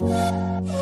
Oh,